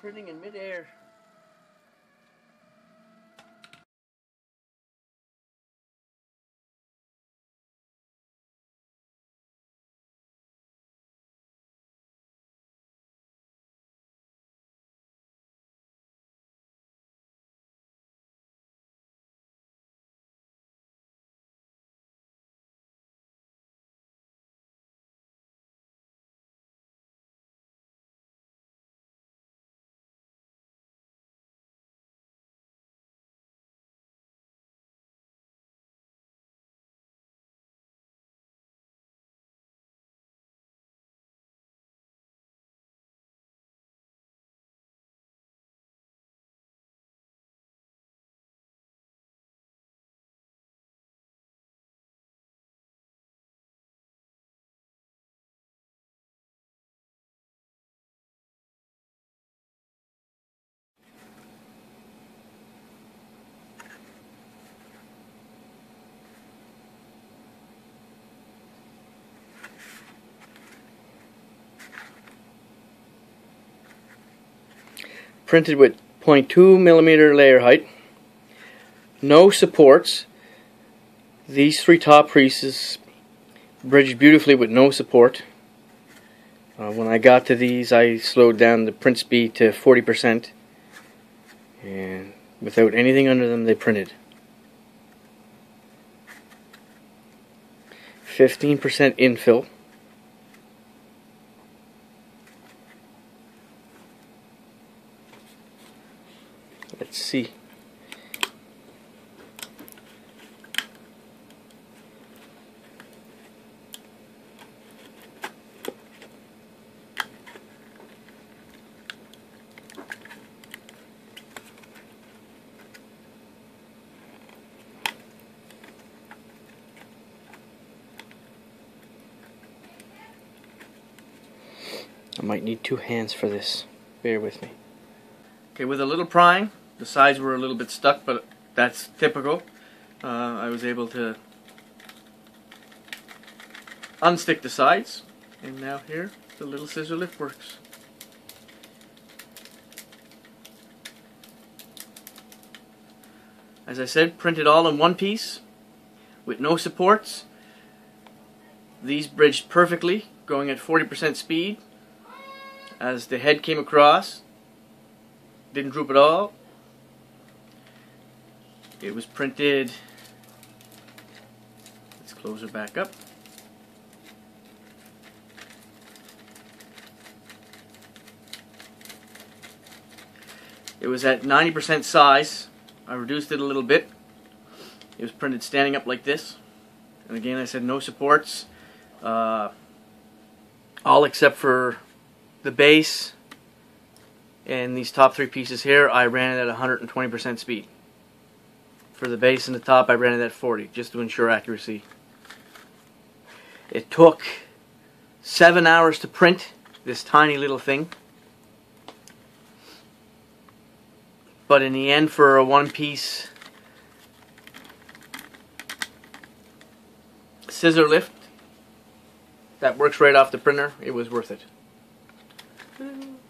printing in midair. Printed with 0.2 millimeter layer height. No supports. These three top pieces bridged beautifully with no support. Uh, when I got to these, I slowed down the print speed to 40%. And without anything under them, they printed. 15% infill. Let's see. I might need two hands for this. Bear with me. Okay, with a little prying, the sides were a little bit stuck, but that's typical. Uh, I was able to unstick the sides, and now here the little scissor lift works. As I said, printed all in one piece with no supports. These bridged perfectly, going at 40% speed as the head came across. Didn't droop at all. It was printed. Let's close it back up. It was at 90% size. I reduced it a little bit. It was printed standing up like this. And again, I said no supports. Uh, all except for the base and these top three pieces here, I ran it at 120% speed. For the base and the top, I ran it at 40, just to ensure accuracy. It took seven hours to print this tiny little thing. But in the end, for a one-piece scissor lift that works right off the printer, it was worth it. Boo.